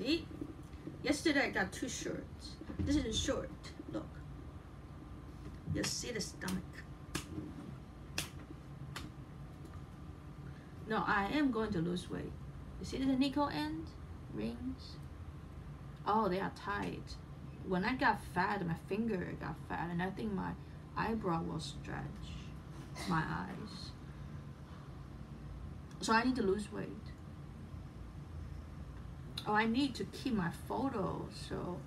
See? Yesterday I got two shirts. This is a short. Look. You see the stomach. No, I am going to lose weight. You see the nickel end rings? Oh, they are tight. When I got fat, my finger got fat, and I think my eyebrow will stretch. My eyes. So I need to lose weight Oh, I need to keep my photos. So,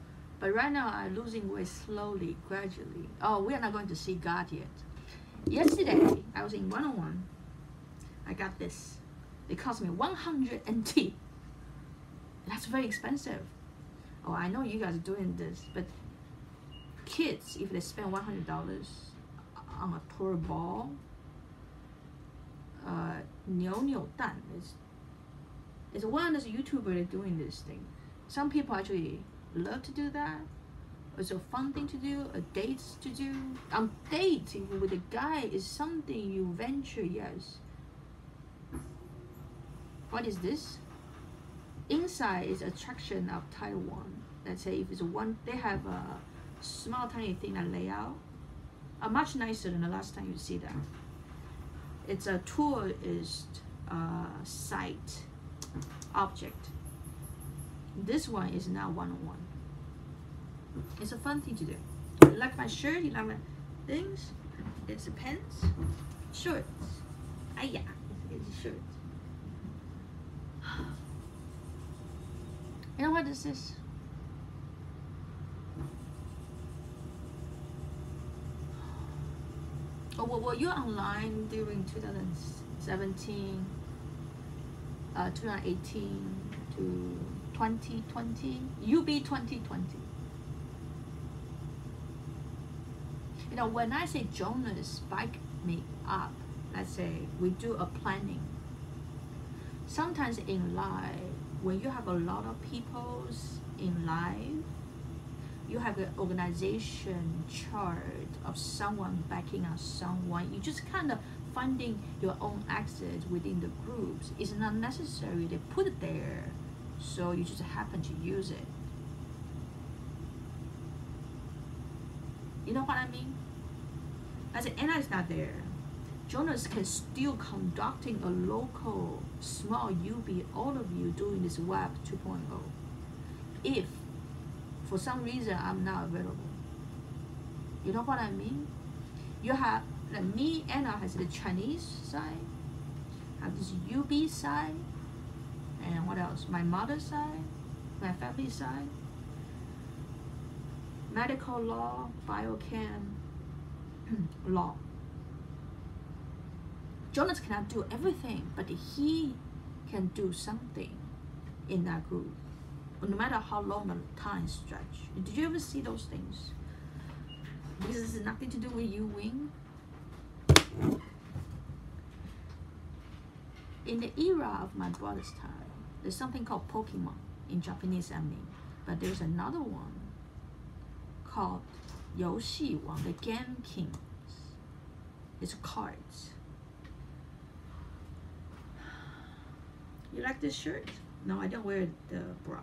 but right now I'm losing weight slowly, gradually. Oh, we are not going to see God yet. Yesterday I was in 101. I got this. It cost me 100 NT. That's very expensive. Oh, I know you guys are doing this, but kids, if they spend $100 on a tour ball, uh, 扭扭蛋 is is one as a YouTuber doing this thing. Some people actually love to do that. It's a fun thing to do, a date to do. On date with a guy is something you venture, yes. What is this? Inside is attraction of Taiwan. Let's say if it's one, they have a small tiny thing that layout, are much nicer than the last time you see that. It's a tourist uh, site object. This one is now one-on-one. It's a fun thing to do. You like my shirt? You like my things? It's a pants, shorts. Ah yeah, it's a shirt. You know what this is? Oh, well, were you online during 2017, uh, 2018 to 2020? UB 2020. You know, when I say Jonas spike me up, let's say we do a planning. Sometimes in life, when you have a lot of people in life, you have an organization chart of someone backing up someone. You just kind of finding your own access within the groups. It's not necessary they put it there, so you just happen to use it. You know what I mean? As Anna is not there, Jonas can still conducting a local small UB, all of you doing this web 2.0. If for some reason I'm not available. You know what I mean? You have like me, Anna has the Chinese side, have this UB side, and what else? My mother's side, my family side, medical law, biochem law. Jonas cannot do everything, but he can do something in that group no matter how long the time stretch. Did you ever see those things? Because this has nothing to do with you, Wing. In the era of my brother's time, there's something called Pokemon in Japanese anime, but there's another one called Yoshi Wang, the Game Kings. It's cards. You like this shirt? No, I don't wear the bra.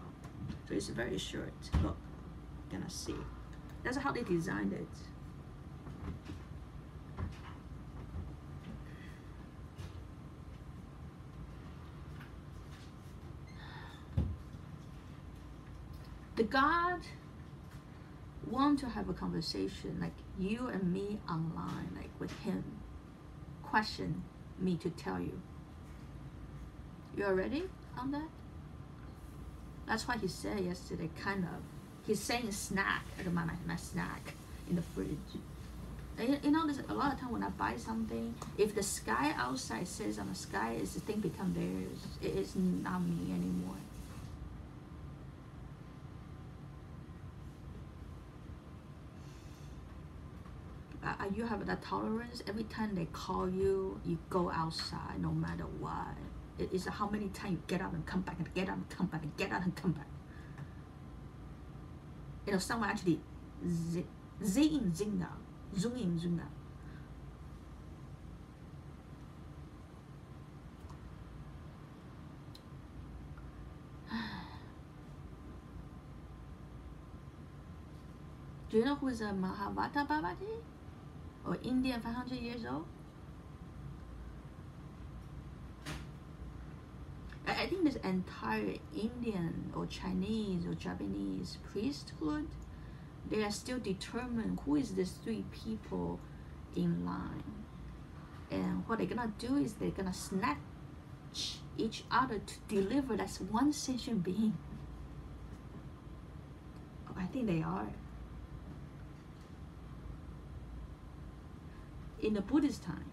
So it's very short. Look, gonna see. That's how they designed it. The God want to have a conversation like you and me online, like with him. Question me to tell you. You are ready on that? That's why he said yesterday, kind of. He's saying snack, my, my, my snack in the fridge. You, you know, there's a lot of time when I buy something, if the sky outside says on the sky, is the thing become theirs. It is not me anymore. Uh, you have that tolerance every time they call you you go outside no matter what. It is how many times you get up and come back and get up and come back and get up and come back. You know someone actually zing zing zing zing zoom in Do you know who is a Mahavatar Babaji? Or Indian 500 years old? I think this entire Indian or Chinese or Japanese priesthood, they are still determined who is these three people in line. And what they're gonna do is they're gonna snatch each other to deliver as one sentient being. Oh, I think they are. In the Buddhist time,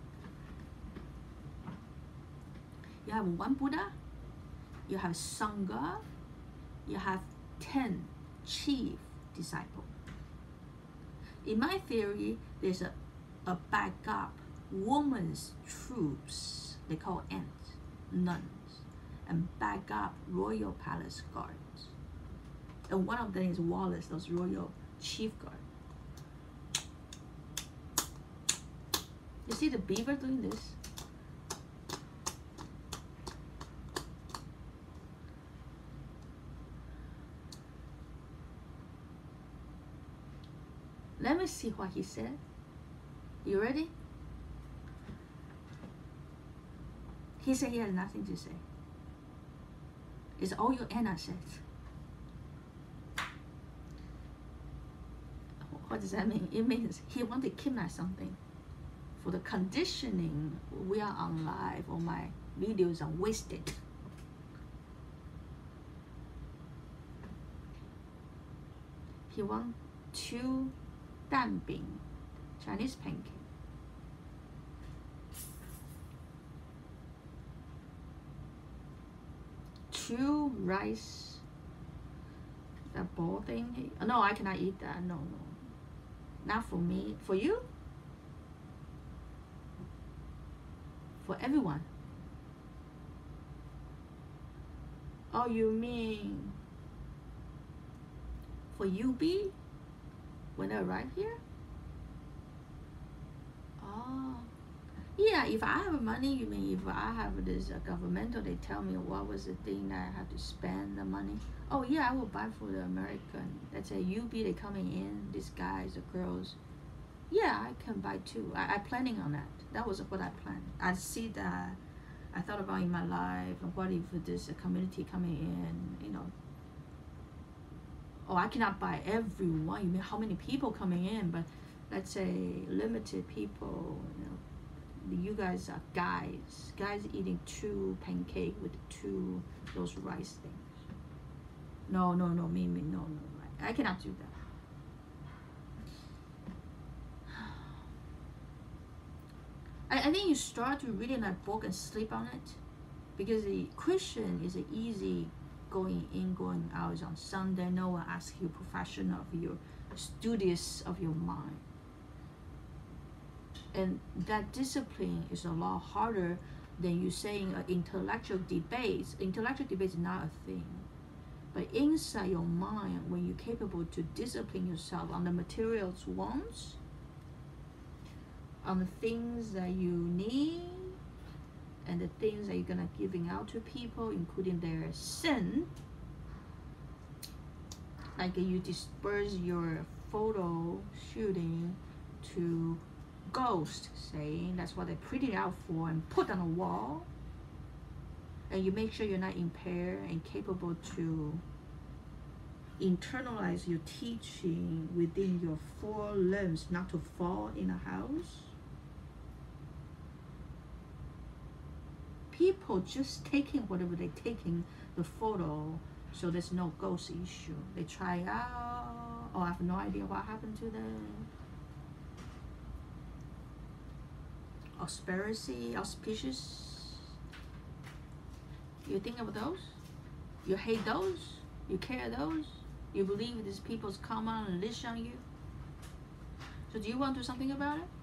you have one Buddha, you have Sangha, you have 10 chief disciples. In my theory, there's a, a backup women's troops, they call ants, nuns, and backup royal palace guards. And one of them is Wallace, those royal chief guards. You see the beaver doing this? Let me see what he said. You ready? He said he has nothing to say. It's all your Anna says. What does that mean? It means he want to kidnap something. For the conditioning, we are on live or my videos are wasted. He want two 蛋饼 Chinese pancake. Two rice, the ball thing. No, I cannot eat that. No, no, not for me. For you? For everyone. Oh, you mean for UB when I arrive here? Oh, yeah, if I have money, you mean if I have this uh, governmental, they tell me what was the thing that I have to spend the money. Oh yeah, I will buy for the American. Let's say UB, they coming in, these guys, the girls. Yeah, I can buy two I, I planning on that. That was what I planned. I see that. I thought about in my life, what if this community coming in, you know, oh, I cannot buy everyone. You mean how many people coming in? But let's say limited people. You know, you guys are guys. Guys eating two pancake with two those rice things. No, no, no, me, me, no, no. I cannot do that. I, I think you start to reading that book and sleep on it because the Christian is an easy going in, going out on Sunday. No one asks you profession of your studious of your mind. And that discipline is a lot harder than you saying uh, intellectual debates. Intellectual debate is not a thing. But inside your mind, when you're capable to discipline yourself on the materials wants, on the things that you need, and the things that you're gonna giving out to people, including their sin, like you disperse your photo shooting to ghost saying that's what they printed out for and put on a wall. And you make sure you're not impaired and capable to internalize your teaching within your four limbs not to fall in a house people just taking whatever they're taking the photo so there's no ghost issue. They try out. Oh i have no idea what happened to them. Auspiracy auspicious. You think of those? You hate those? You care those? You believe these people's come on and list on you? So do you want to do something about it